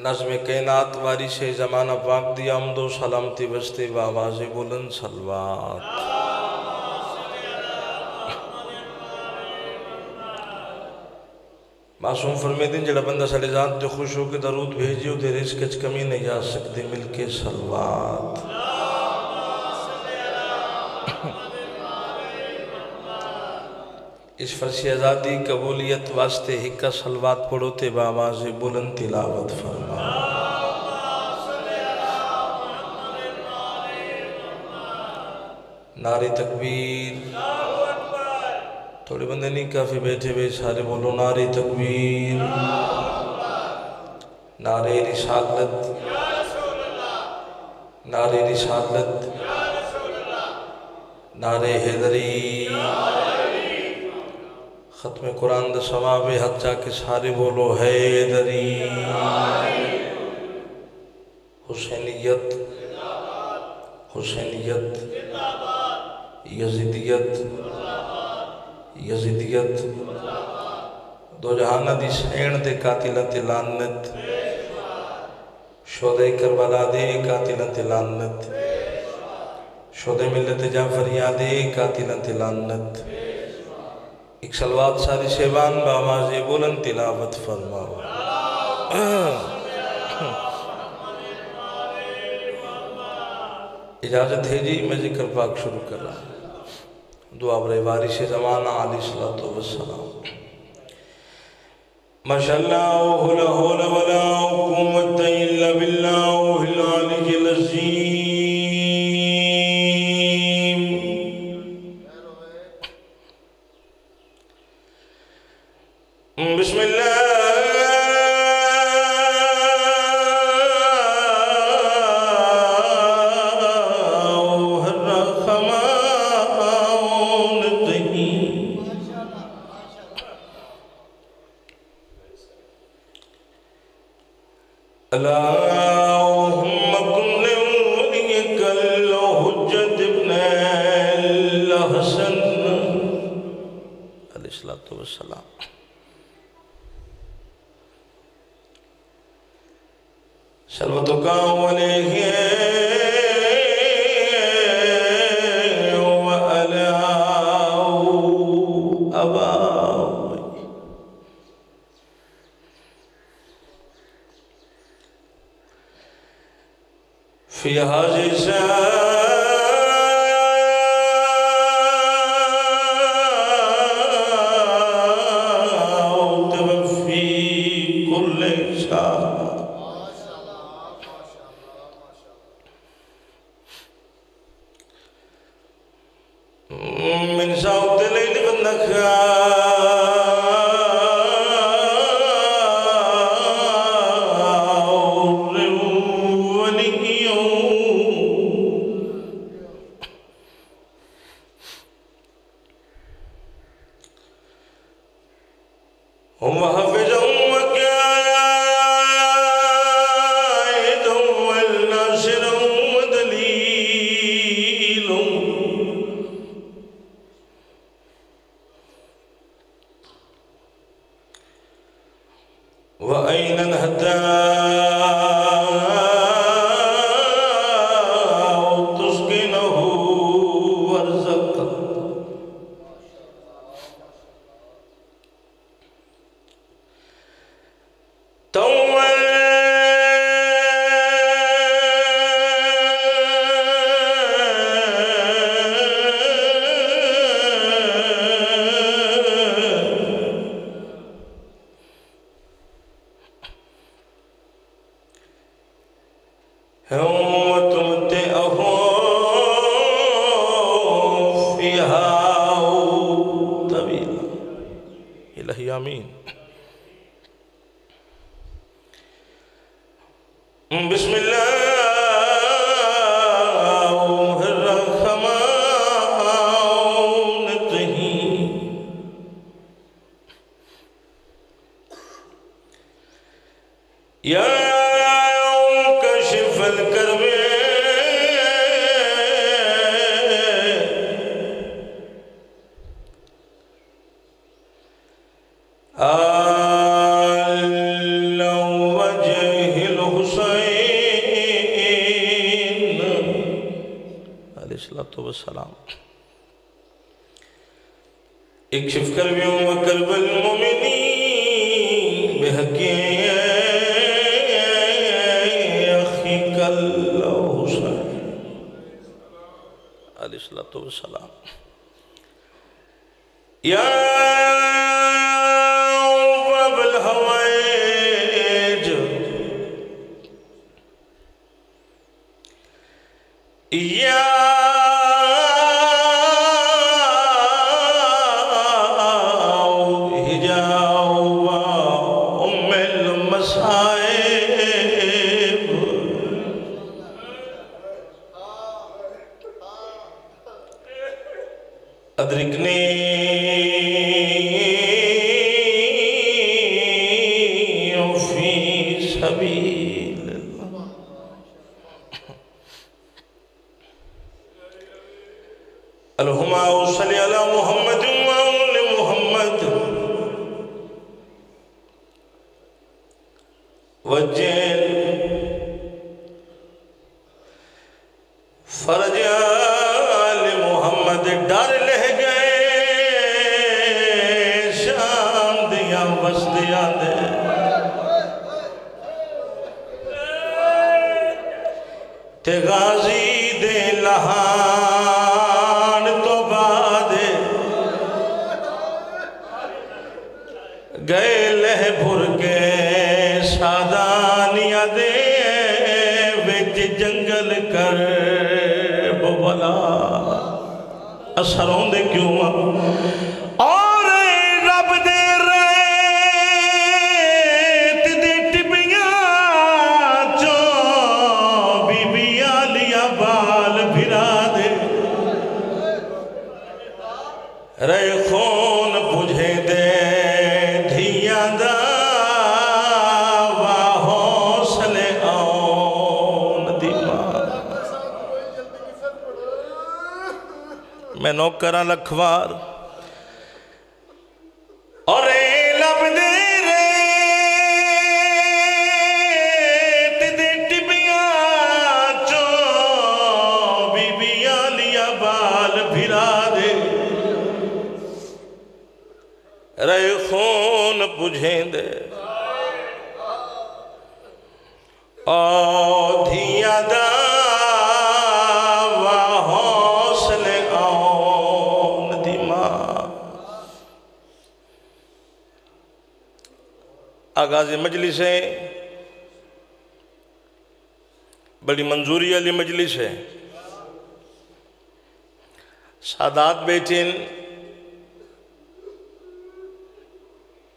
نظم کائنات واری سے زمانہ پاک دی آمد و سلامتی بستے و جی بلند سلوات۔ معصوم فرمے دن جڑا بندہ سڑے ذات تے خوش ہو کے درود بھیجیو دے رزق چ کمی نہیں جا سکتے مل کے سلوات۔ اس فرشی ازادی قبولیت واسطے ہکا سلوات پڑھو تے باواز جی بلند تلاوت فرما ناری تکبیر۔ تھوڑے بندے نہیں، کافی بیٹھے ہوئے سارے بولو ناری تکبیر۔ نعرے رسالت۔ نعرے رسالت۔ نعرے حیدری۔ ختم قرآن دا ثواب حق جا کے سارے بولو حیدری۔ حسینیت۔ حسینیت۔ یزیدیت یزیدیت۔ دو جہانہ دی سین دے قاتلت لانت شہدہ کربلا دے قاتلت لانت شہدہ ملت جعفریہ دے قاتلت لانت ایک سلوات ساری شیبان بآواز بلند تلاوت فرماؤ۔ اجازت ہے جی میں ذکر پاک شروع کر رہا ہوں۔ دعا برے وارث زمانہ علیہ الصلوۃ والسلام۔ ماشاءاللہ لا حول ولا قوت Allah في هذه الساعة فيها طويلا إلهي آمين على عليه الصلاة والسلام. اكشف كربي وكرب المؤمنين بحقي أخيك الله حسين عليه الصلاة والسلام. أدركني في سبيل. الله اللهم صل على محمد وآل محمد. وجل فرج آل محمد. دار تے غازی دے لہان تو بعد گئے لہ بھر کے سادانیاں دے وچ جنگل کر بولا اثروں دے کیوں رے خون بجھے دے دھیاں دا واہ سلے آن دیمان میں نوکراں لکھوار آغاز مجلس ہے۔ بڑی منظوری علی مجلس ہے۔ سادات بیٹھن۔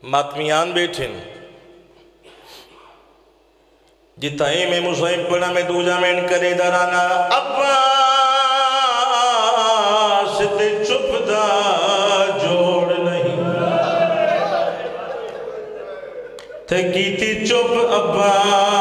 ماتمیان بیٹھن۔ جتا میں مسائب پڑھا میں دوجہ میں کرے درانا عباس تے کیتی چپ عباس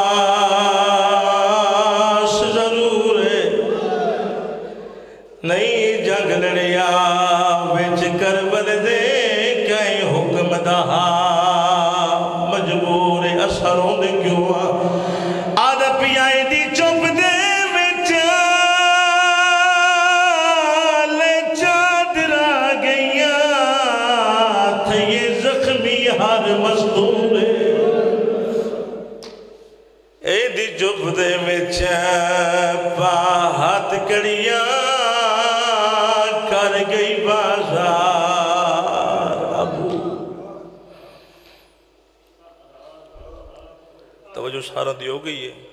توجہ سارا دی ہو گئی ہے۔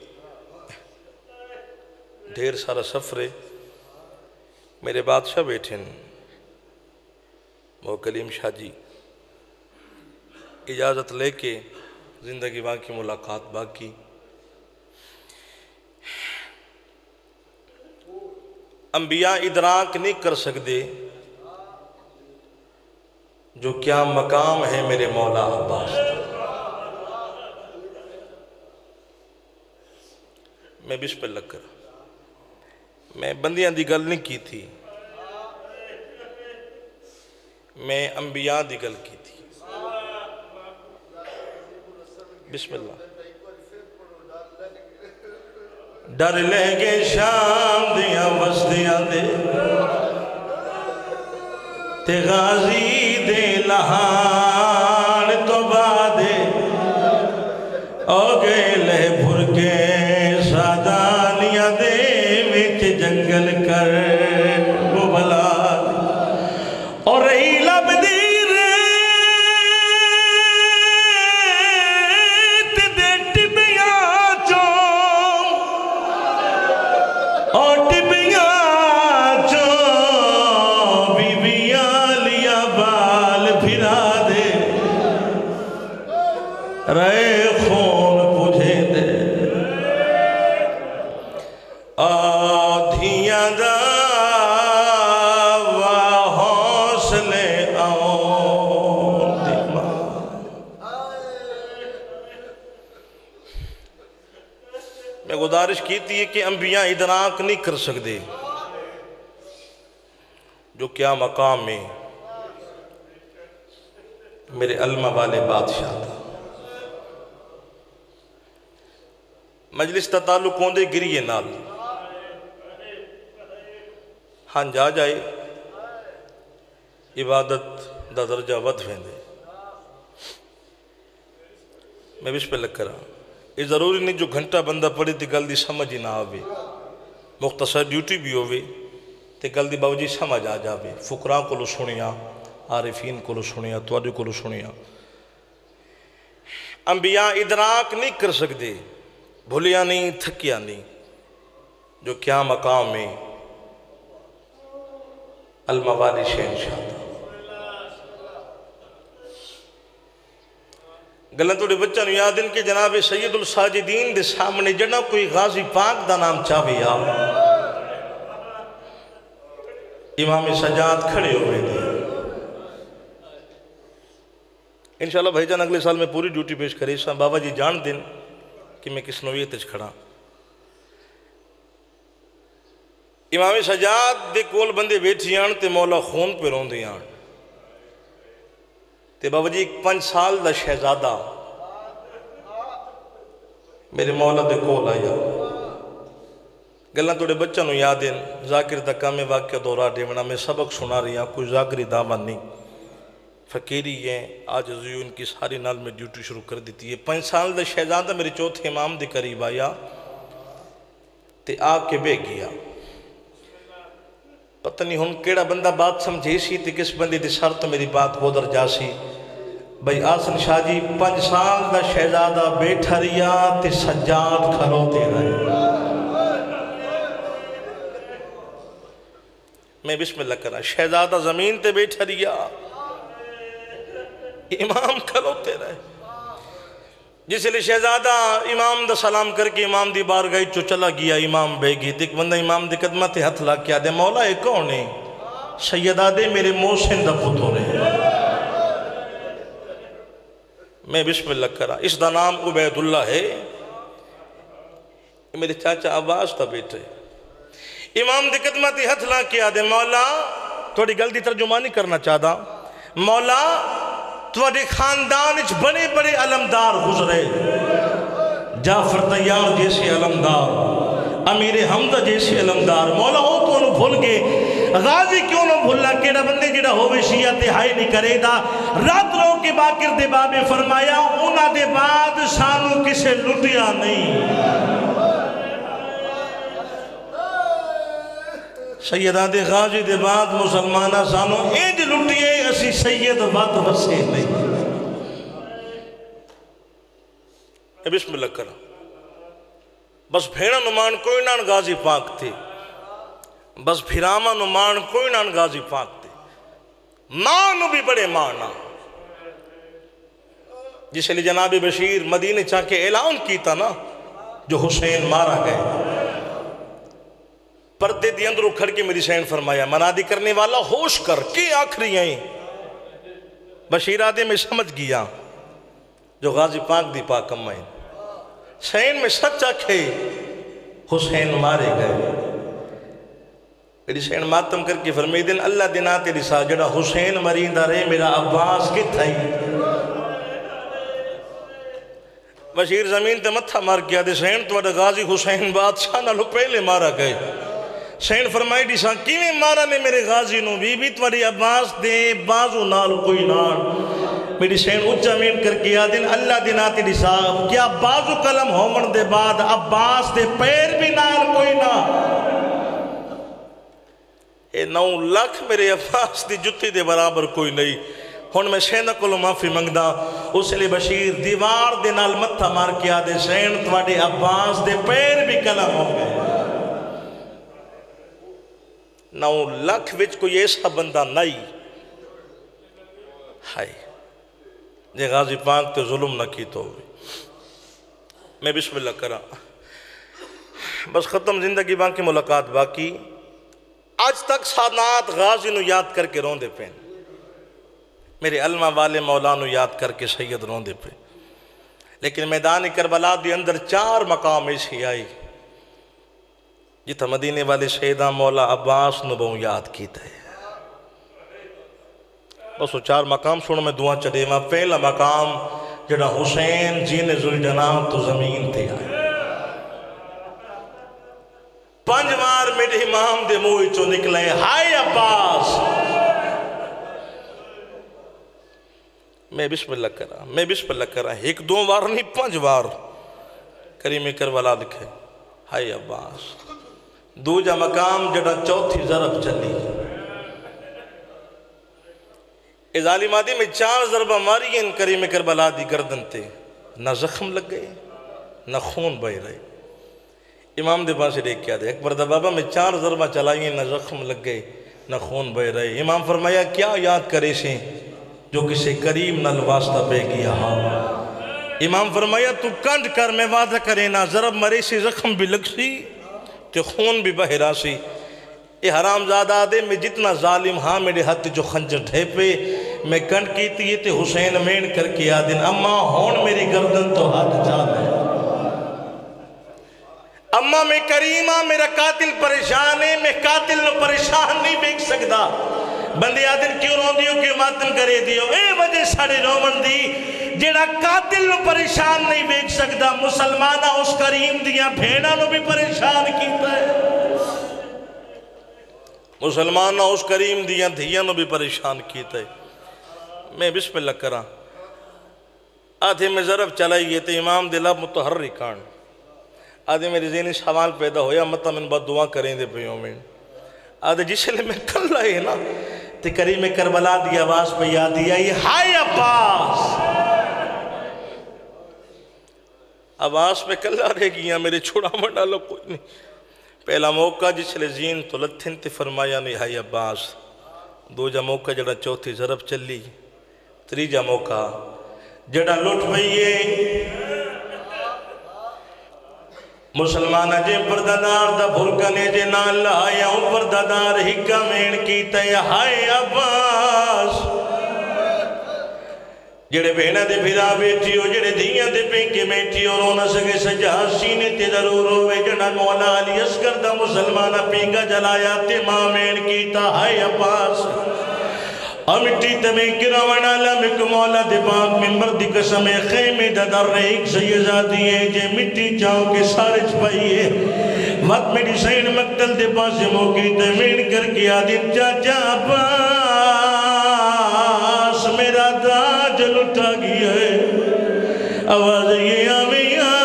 ڈھیر سارا سفر ہے۔ میرے بادشاہ بیٹھے ہیں۔ وہ کلیم شاہ جی اجازت لے کے زندگی باقی، ملاقات باقی۔ انبیاء ادراک نہیں کر سکتے۔ جو کیا مقام ہے میرے مولا عباس۔ میں بسم اللہ کر میں بندیاں دی گل نہیں کی تھی میں انبیاء دی گل کی تھی بسم اللہ۔ ڈر لے گے شام دیاں بستیاں دے۔ تے غازی دے لہان رہے خون پجھے دے۔ آدھیاں دا و حوصلے آؤں میں گزارش کی تھی کہ انبیاء ادراک نہیں کر سکتے جو کیا مقام میں میرے علمہ والے بادشاہ مجلس تا تعلق ہوندے گریے نال۔ ہاں جا جائے۔ عبادت دا درجہ ود ویندے۔ میں بس پہ لگ کرا یہ ضروری نہیں جو گھنٹہ بندہ پڑھے تے گل دی سمجھ ہی نہ آوے۔ مختصر ڈیوٹی بھی ہوئے تے گل دی باوجی سمجھ آ جاوے۔ فقراء کو لو سنیا عارفین کو لو سنیا توڑے کو لو سنیا انبیاء ادراک نہیں کر سکتے بھولیا نہیں تھکیا نہیں، جو کیا مقام میں الموالی شہنشاہ تھا گلن توڑے بچہ نو یاد ان کے جناب سید الساجدین دے سامنے جنا کوئی غازی پاک دا نام چاہوے آ امام سجاد کھڑے ہوئے تھے انشاءاللہ بھائی جان، اگلے سال میں پوری ڈیوٹی پیش کرے سا بابا جی جان دن کہ میں کس نویت اچھ کھڑا ہاں۔ امام سجاد دے کول بندے بیٹھی آن تے مولا خون پہ رون دے آن۔ تے بابا جی ایک پنچ سال دا شہزادہ۔ میرے مولا دے کول آیا گلنا توڑے بچہ نو یادیں ذاکر دا کام واقعہ دورا دیونا میں سبق سنا رہی ہاں کوئی ذاکری دامن نہیں۔ فقیری ہیں، آج ازیو ان کی ساری نال میں ڈیوٹی شروع کر دیتی ہے۔ پنچ سال دا شہزادہ میرے چوتھے امام دے قریب آیا تے آ کے بے گیا۔ پتہ نہیں ہن کیڑا بندہ بات سمجھے سی تے کس بندے دی سر تو میری بات گودر جا سی۔ بھئی آسن شاہ جی پنج سال دا شہزادہ بیٹھا ریا تے سجاد کھلوتے رہے۔ میں بسم اللہ کرا شہزادہ زمین تے بیٹھا ریا امام کھلوتے رہے۔ جس لیے شہزادہ امام دا سلام کر کے امام دی بار گئی چو چلا گیا، امام بے گی دیکھ بندہ امام دی قدمت ہتھ لا کیا دے مولا ایک کون ہے؟ سیدہ دے میرے موسن دا پتو رہے میں بسم اللہ کرا۔ اس دا نام عبید اللہ ہے میرے چاچا آواز تا بیٹھے امام دی قدمت ہتھ لا کیا دے مولا، تھوڑی گل دی ترجمانی کرنا چاہتا مولا تھوڑے خاندان اچھ بڑے بڑے علمدار گزرے۔ جعفر تیار جیسے علمدار، امیر حمدہ جیسے علمدار، مولا ہو تو انہوں بھول گے غازی کیوں نہ بھولا کیڑا بندے جڑا ہوئے شیعہ تہائی نہیں کرے دا رات رو کے باکر دے بابے فرمایا اونا دے بعد سانو کسے لٹیا نہیں۔ سیدہ دے غازی دے بعد مسلمانہ سانو اینج سید بات وسے نہیں اے بسم اللہ کرا بس بھیڑا نمان کوئی نان غازی پاک تھے بس پھراما نمان کوئی نان غازی پاک تھے مانو بھی بڑے مانا جس لیے جناب بشیر مدینہ چاہ کے اعلان کیتا نا، جو حسین مارا گئے۔ پردے دی اندر اکھڑ کے میری سین فرمایا منادی کرنے والا ہوش کر کے آخری ہیں؟ بشیر آدھے میں سمجھ گیا جو غازی پاک دی پاک امائن سین میں سچ آکھے، حسین مارے گئے۔ میری سین ماتم کر کے فرمی دن اللہ دینا تیری سا جڑا حسین مریندہ رہے، میرا عباس کی تھائی بشیر زمین تے متھا مار کیا دے سین تو غازی حسین بادشاہ نہ لو پہلے مارا گئے۔ سین فرمائی ڈیسا کیویں مارا نے میرے غازی نو بی بی، تواڈی عباس دے بازو نال کوئی نال۔ میری سین اچھا مین کر کے آدن اللہ دی ناتی ڈیسا کیا بازو کلم ہومن دے بعد عباس دے پیر بھی نال کوئی نہ۔ اے نو لکھ میرے عباس دی جتی دے برابر کوئی نہیں۔ ہن میں سینہ کلو معافی منگدا۔ اس لیے بشیر دیوار دے نال متھا مار کے آدے سین تواڈے عباس دے پیر بھی کلم ہو گئے۔ نو لکھ وچ کوئی ایسا بندہ نہیں ہائے۔ جے غازی پاک تے ظلم نہ کی تو ہوئی میں بسم اللہ کرا بس ختم زندگی باقی ملاقات باقی۔ آج تک سادات غازی نو یاد کر کے رون دے پین میرے علمہ والے مولانو یاد کر کے سید رون دے پین لیکن میدان کربلا دی اندر چار مقام ایسی آئی۔ جتا مدینے والے شہدہ مولا عباس نبوں یاد کیتا ہے۔ بس وہ چار مقام سنو میں دعا چڑے ماں پہلا مقام جڑا حسین جین زلجنام تو زمین تے آئے پنج مار میرے امام دے موئی چو نکلے۔ ہائے عباس! میں بسم اللہ کرا میں بسم اللہ کرا ایک دو بار نہیں، پنج بار کریم کربلا لکھے۔ ہائے عباس! دو جا مقام جڑا چوتھی ضرب چلی۔ اس ظالمادی میں چار ضربہ ماری ان کریم کربلا دی گردن تے۔ نہ زخم لگ گئے نہ خون بہ رہے۔ امام دے پاس دیکھ کیا دے اکبر دا بابا میں چار ضربہ چلائیں، نہ زخم لگ گئے نہ خون بہ رہے۔ امام فرمایا، کیا یاد کرے سے جو کسی کریم نہ واسطہ بے گیا ہاں؟ امام فرمایا، تو کنڈ کر میں وعدہ کرے، نہ ضرب مرے سے زخم بھی لگ سی۔ تے خون بھی بہرا سی۔ اے حرام زادہ دے، میں جتنا ظالم ہاں میرے ہاتھ جو خنجر ڈھیپے۔ میں کنڈ کیتی تے حسین مین کر کے آدن اما ہون میری گردن تو ہاتھ جان ہے۔ اما میں کریمہ، میرا قاتل پریشان ہے۔ میں قاتل نو پریشان نہیں بیک سکتا بندی آدن کیوں رون دیو کیوں ماتم کرے دیو؟ اے وجہ ساڑے رومن دی۔ جیڑا قاتل نو پریشان نہیں بیک سکتا مسلمانہ اس کریم دیا بھیڑا نو بھی پریشان کیتا ہے۔ مسلمانہ اس کریم دیا دھیا نو بھی پریشان کیتا ہے۔ میں بسم اللہ کرا آدھے میں ضرب چلائیے تو امام دلہ متحرکان آدھے میری ذہنی سوال پیدا ہویا مطلب من بہت دعا کریں دے پیوں میں۔ آدھے جس لیے میں کل رہے نا، تے کریم کربلا دی آواز پہ یاد دیا یہ ہائے عباس! آواز پہ کل رہے گیا میرے چھوڑا منڈا لو کوئی نہیں۔ پہلا موقع جس لیے زین تو لتھن تے فرمایا نہیں، ہائے عباس۔ دو جا موقع جڑا چوتھی ضرب چلی۔ تری جا موقع، جڑا لٹ بھئیے مسلمانہ جے پردادار دا بھرکنے جے نال لائیا ہوں پردادار ہی کمین کی تے ہائے عباس۔ جڑے بہنہ دے بھیرا بیٹی ہو جڑے دھیاں دے پینکے بیٹی ہو رونا سکے سجا سینے تے ضرور ہوئے۔ جڑا مولا علی اسکر دا مسلمانہ پینکا جلایا، تے مامین کی تا ہائے عباس۔ امٹی تمہیں گراوان عالم ایک مولا دے پاک ممبر دی قسم خیمے دا در ایک سیزہ دیئے جے مٹی چاہوں کے سارے چھپائیے وقت میری سین مقتل دے پاس موکی تمین کر کے آدھن چاچا پاس میرا دار داج لٹا گیا ہے۔ آواز یہ آمیاں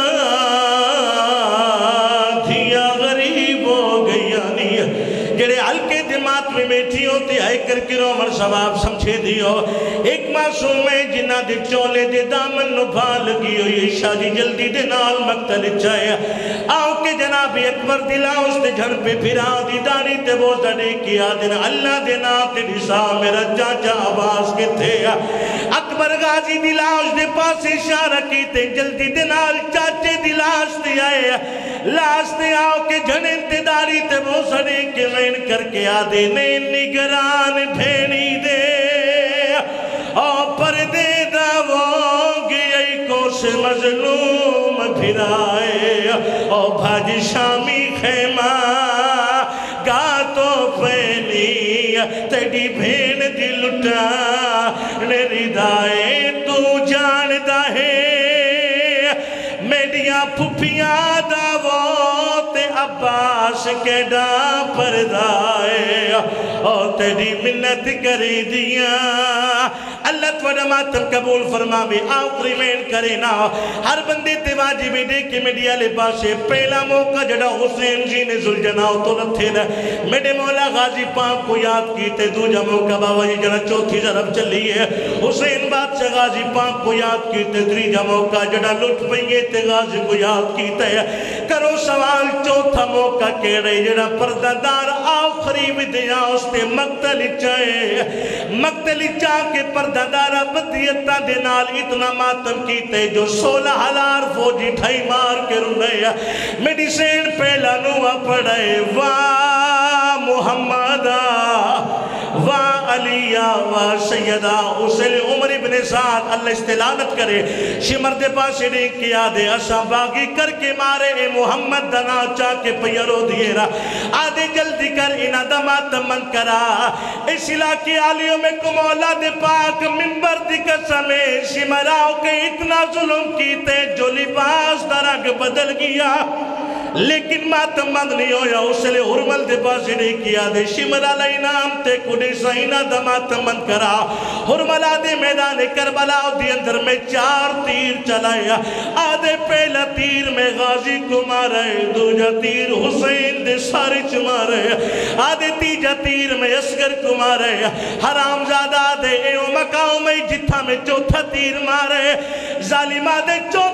دھیا غریب ہو گیا نہیں جڑے ہلکے دماغ میں بیٹھی ہوتی ہے کر کے رومر سواب سمجھے دیو۔ ایک معصوم ہے جنہ دے چولے دے دامن نو بھال ہوئی شادی جی جلدی دے نال مقتل چاہیا آؤ کے جناب اکبر دلا اس دے جھڑ پہ پھرا دی دانی تے وہ زنے کیا دن۔ اللہ دے نام تے نسا میرا چاچا آواز کے تھے اکبر غازی دلا اس دے پاس اشارہ کی تے جلدی دے نال چاچے دلاش تے آئے لاش آؤ کے جھڑ انتداری تے وہ زنے کے مین کر کے آدھے نے মজলুম ফিরায় ও ভাজি স্বামী খেমা গাতো পেনি তেডি ভেন দিলটা হৃদয়ে তু জানদা হে মেডিয়া ফুফিয়া দাও। عباس کے ڈا پردائے اور تیری منت کری دیا۔ اللہ توڑا ماتم قبول فرما بھی آخری مین کرے نا۔ ہر بندے تے واجبی دے کے میڈیا لے پاسے۔ پہلا موقع جڑا حسین جی نے زلجناؤ تو رتھے دا میڈے مولا غازی پاک کو یاد کیتے دو جا موقع بابا جی جڑا چوتھی ضرب چلی ہے۔ حسین بادشاہ غازی پاک کو یاد کیتے دری جا موقع جڑا لٹ پئیے تے غازی کو یاد کیتے کرو سوال، چوتھی چوتھا موقع کیڑے جڑا پردادار آخری ودیا اس تے مقتل چاہے مقتل چاہ کے پردادارہ بدیتا دے نال اتنا ماتم کیتے جو سولہ ہلار فوجی ٹھائی مار کے رنے میڈی سین پہلا نوہ پڑھے واہ محمدہ واہ علیہ واہ سیدہ اسے عمر ابن سعد، اللہ استلانت کرے۔ شمر دے پاسے نے کیا دے اسا باغی کر کے مارے۔ اے محمد دنا چاہ کے پیرو دیے را۔ آدھے جلدی کر انہ دمات من کرا۔ اس علاقے آلیوں میں کم اولاد پاک ممبر دی قسمے شمراؤ کے اتنا ظلم کیتے، جو لباس درگ بدل گیا۔ لیکن ماتم مند نہیں ہویا، اس لیے حرمل دے بازی نہیں کیا۔ دے شمر علی نام تے کڑے سائنہ دا ماتم مند کرا۔ حرمل آدھے میدان کربلا دی اندر میں چار تیر چلایا۔ آدھے پہلا تیر میں غازی کو مارے دو جا تیر حسین دے سارے چمارے آدھے تیجا تیر میں اسگر کو مارے حرام زادہ دے اے او مکاؤ میں جتھا میں چوتھا تیر مارے ظالم آدھے چوتھا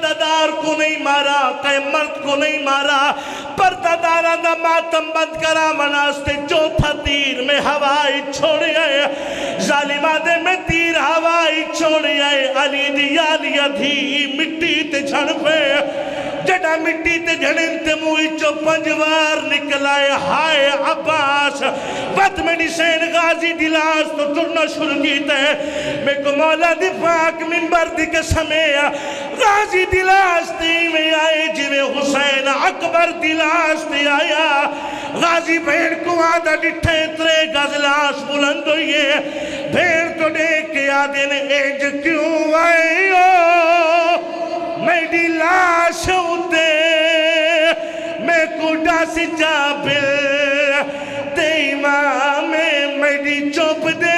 میں کئی پردادار کو نہیں مارا کئی مرد کو نہیں مارا۔ پردادارہ دا ماتم بند کرا مناستے چوتھا تیر میں ہوائی چھوڑی آئے ظالم میں تیر ہوائی چھوڑی آئے علی دی آلی دھی مٹی تے جھڑ پہ جڑا مٹی تے جھڑن تے موئی چو پنجوار نکلائے۔ ہائے عباس بد میں غازی دلاس تو ٹرنا شروع کیتا ہے۔ میں کو مولا دی پاک منبر دی قسمے غازی دلاس تی میں آئے جی میں حسین اکبر دلاس تی آیا۔ غازی بھیڑ کو آدھا ڈٹھے ترے گزلاس بلند ہوئیے بھیڑ تو دیکھ کے آدھے نے ایج کیوں آئے ہو؟ میری لاش ہوتے میں کوڈا سی جابل تے امام مڈی چوپ دے